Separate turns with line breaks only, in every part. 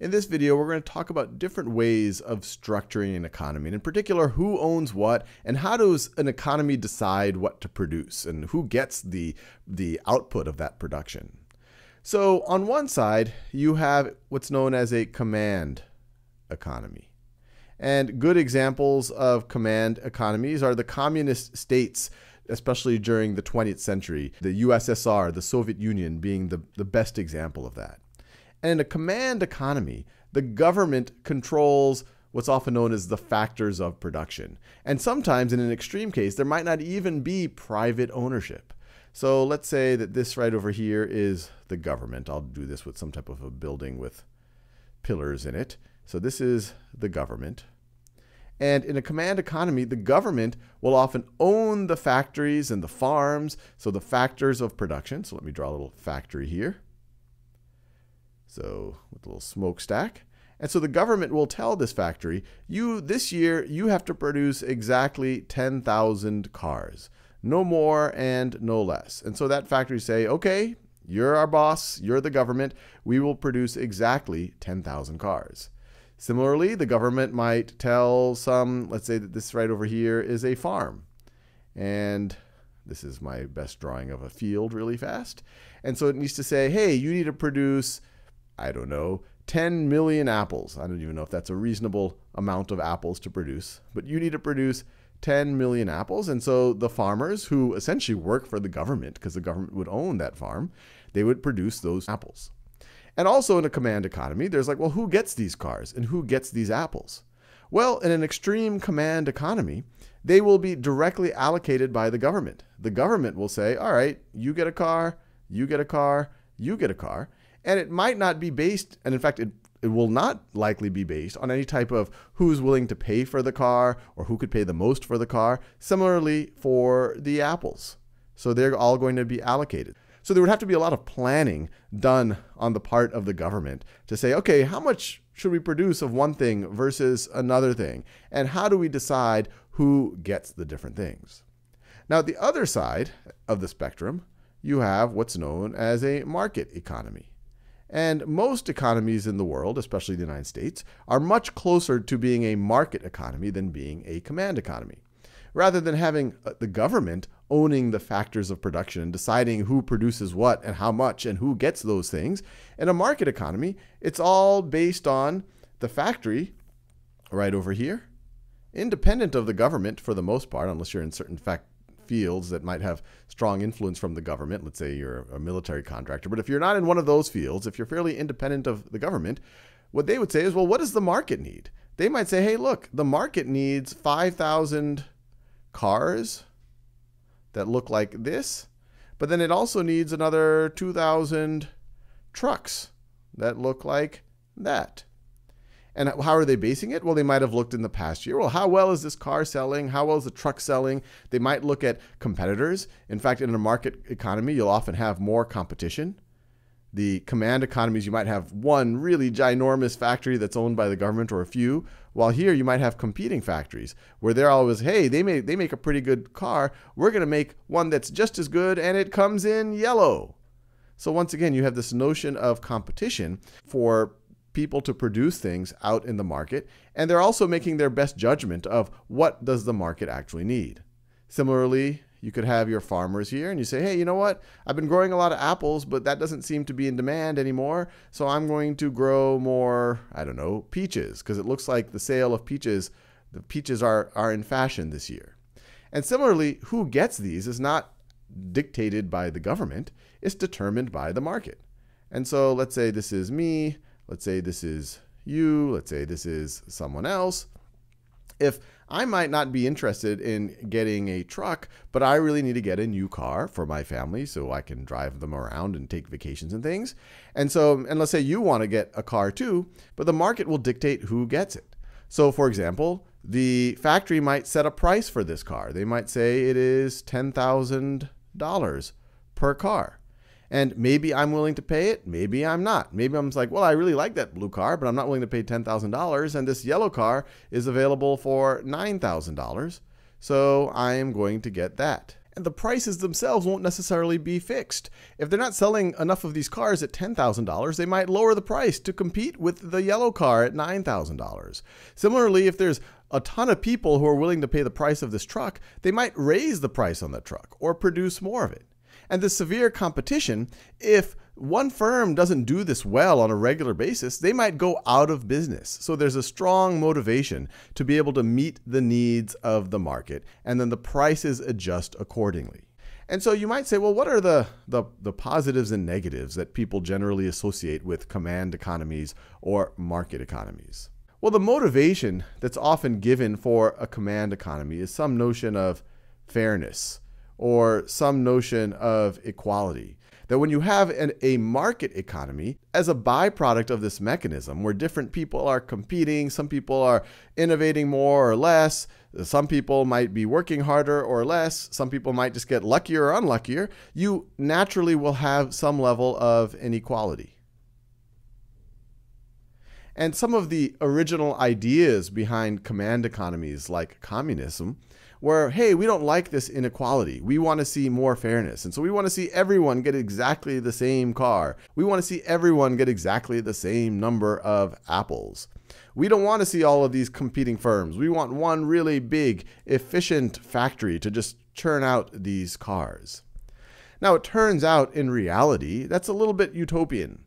In this video, we're going to talk about different ways of structuring an economy, and in particular, who owns what, and how does an economy decide what to produce, and who gets the, the output of that production. So on one side, you have what's known as a command economy. And good examples of command economies are the communist states, especially during the 20th century, the USSR, the Soviet Union being the, the best example of that. And in a command economy, the government controls what's often known as the factors of production. And sometimes, in an extreme case, there might not even be private ownership. So let's say that this right over here is the government. I'll do this with some type of a building with pillars in it. So this is the government. And in a command economy, the government will often own the factories and the farms, so the factors of production. So let me draw a little factory here. So with a little smokestack. And so the government will tell this factory, you this year you have to produce exactly 10,000 cars. No more and no less. And so that factory say, "Okay, you're our boss, you're the government. We will produce exactly 10,000 cars." Similarly, the government might tell some, let's say that this right over here is a farm. And this is my best drawing of a field really fast. And so it needs to say, hey, you need to produce I don't know, 10 million apples. I don't even know if that's a reasonable amount of apples to produce, but you need to produce 10 million apples. And so the farmers who essentially work for the government, because the government would own that farm, they would produce those apples. And also in a command economy, there's like, well, who gets these cars and who gets these apples? Well, in an extreme command economy, they will be directly allocated by the government. The government will say, all right, you get a car, you get a car, you get a car. And it might not be based, and in fact, it, it will not likely be based on any type of who's willing to pay for the car or who could pay the most for the car. Similarly for the apples. So they're all going to be allocated. So there would have to be a lot of planning done on the part of the government to say, okay, how much should we produce of one thing versus another thing? And how do we decide who gets the different things? Now, the other side of the spectrum, you have what's known as a market economy. And most economies in the world, especially the United States, are much closer to being a market economy than being a command economy. Rather than having uh, the government owning the factors of production and deciding who produces what and how much and who gets those things, in a market economy, it's all based on the factory right over here, independent of the government for the most part, unless you're in certain fact fields that might have strong influence from the government. Let's say you're a military contractor. But if you're not in one of those fields, if you're fairly independent of the government, what they would say is, well, what does the market need? They might say, hey, look, the market needs 5,000 cars that look like this, but then it also needs another 2,000 trucks that look like that. And how are they basing it? Well, they might have looked in the past year. Well, how well is this car selling? How well is the truck selling? They might look at competitors. In fact, in a market economy, you'll often have more competition. The command economies, you might have one really ginormous factory that's owned by the government or a few, while here you might have competing factories where they're always, hey, they make, they make a pretty good car. We're going to make one that's just as good and it comes in yellow. So once again, you have this notion of competition for people to produce things out in the market, and they're also making their best judgment of what does the market actually need. Similarly, you could have your farmers here and you say, hey, you know what? I've been growing a lot of apples, but that doesn't seem to be in demand anymore. So I'm going to grow more, I don't know, peaches, because it looks like the sale of peaches, the peaches are, are in fashion this year. And similarly, who gets these is not dictated by the government, it's determined by the market. And so let's say this is me. Let's say this is you. Let's say this is someone else. If I might not be interested in getting a truck, but I really need to get a new car for my family so I can drive them around and take vacations and things. And so, and let's say you want to get a car too, but the market will dictate who gets it. So, for example, the factory might set a price for this car. They might say it is $10,000 per car. And maybe I'm willing to pay it, maybe I'm not. Maybe I'm like, well, I really like that blue car, but I'm not willing to pay $10,000. And this yellow car is available for $9,000. So I am going to get that. and the prices themselves won't necessarily be fixed. If they're not selling enough of these cars at $10,000, they might lower the price to compete with the yellow car at $9,000. Similarly, if there's a ton of people who are willing to pay the price of this truck, they might raise the price on the truck or produce more of it. And the severe competition, if one firm doesn't do this well on a regular basis, they might go out of business. So there's a strong motivation to be able to meet the needs of the market, and then the prices adjust accordingly. And so you might say, well, what are the, the, the, positives and negatives that people generally associate with command economies or market economies? Well, the motivation that's often given for a command economy is some notion of fairness or some notion of equality that when you have an, a market economy, as a byproduct of this mechanism where different people are competing, some people are innovating more or less, some people might be working harder or less, some people might just get luckier or unluckier, you naturally will have some level of inequality. And some of the original ideas behind command economies like communism where, hey, we don't like this inequality. We want to see more fairness. And so we want to see everyone get exactly the same car. We want to see everyone get exactly the same number of apples. We don't want to see all of these competing firms. We want one really big, efficient factory to just churn out these cars. Now, it turns out in reality, that's a little bit utopian.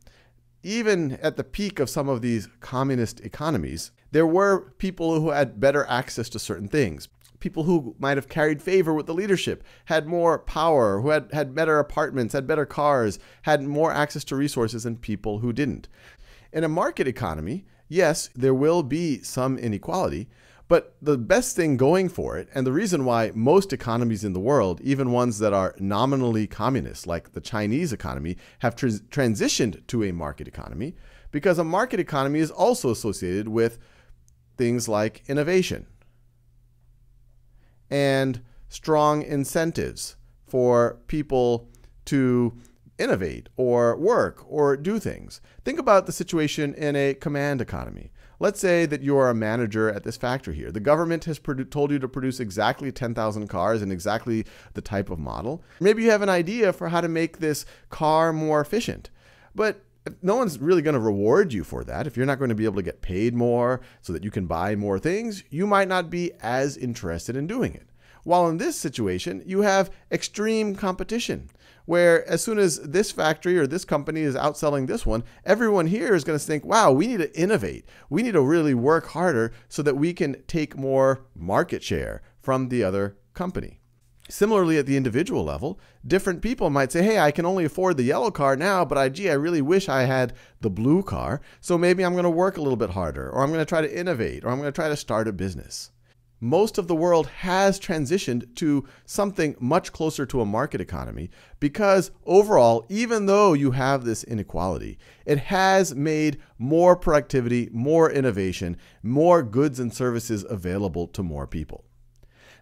Even at the peak of some of these communist economies, there were people who had better access to certain things people who might have carried favor with the leadership, had more power, who had, had better apartments, had better cars, had more access to resources than people who didn't. In a market economy, yes, there will be some inequality, but the best thing going for it, and the reason why most economies in the world, even ones that are nominally communist, like the Chinese economy, have tr- transitioned to a market economy, because a market economy is also associated with things like innovation and strong incentives for people to innovate or work or do things. Think about the situation in a command economy. Let's say that you're a manager at this factory here. The government has told you to produce exactly 10,000 cars in exactly the type of model. Maybe you have an idea for how to make this car more efficient. But no one's really going to reward you for that. If you're not going to be able to get paid more so that you can buy more things, you might not be as interested in doing it. While in this situation, you have extreme competition, where as soon as this factory or this company is outselling this one, everyone here is going to think, wow, we need to innovate. We need to really work harder so that we can take more market share from the other company. Similarly, at the individual level, different people might say, hey, I can only afford the yellow car now, but I, gee, I really wish I had the blue car. So maybe I'm going to work a little bit harder, or I'm going to try to innovate, or I'm going to try to start a business. Most of the world has transitioned to something much closer to a market economy because overall, even though you have this inequality, it has made more productivity, more innovation, more goods and services available to more people.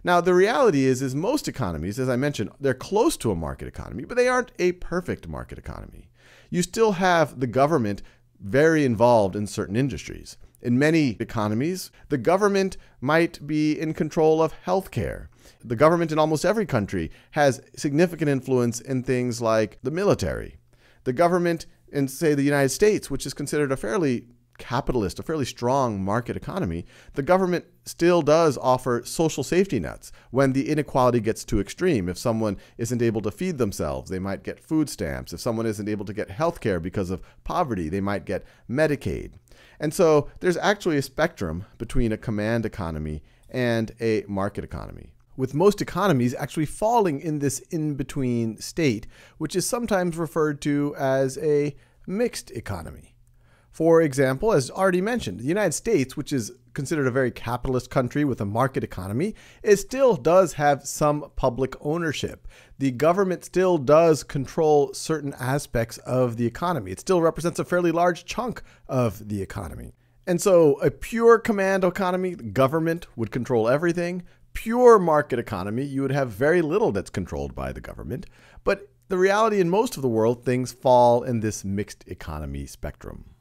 Now, the reality is, is most economies, as I mentioned, they're close to a market economy, but they aren't a perfect market economy. You still have the government very involved in certain industries. In many economies, the government might be in control of healthcare. The government in almost every country has significant influence in things like the military. The government in, say, the United States, which is considered a fairly capitalist, a fairly strong market economy, the government still does offer social safety nets when the inequality gets too extreme. If someone isn't able to feed themselves, they might get food stamps. If someone isn't able to get health care because of poverty, they might get Medicaid. And so there's actually a spectrum between a command economy and a market economy with most economies actually falling in this in between state, which is sometimes referred to as a mixed economy. For example, as already mentioned, the United States, which is considered a very capitalist country with a market economy, it still does have some public ownership. The government still does control certain aspects of the economy. It still represents a fairly large chunk of the economy. And so, a pure command economy, government would control everything. Pure market economy, you would have very little that's controlled by the government. But the reality in most of the world, things fall in this mixed economy spectrum.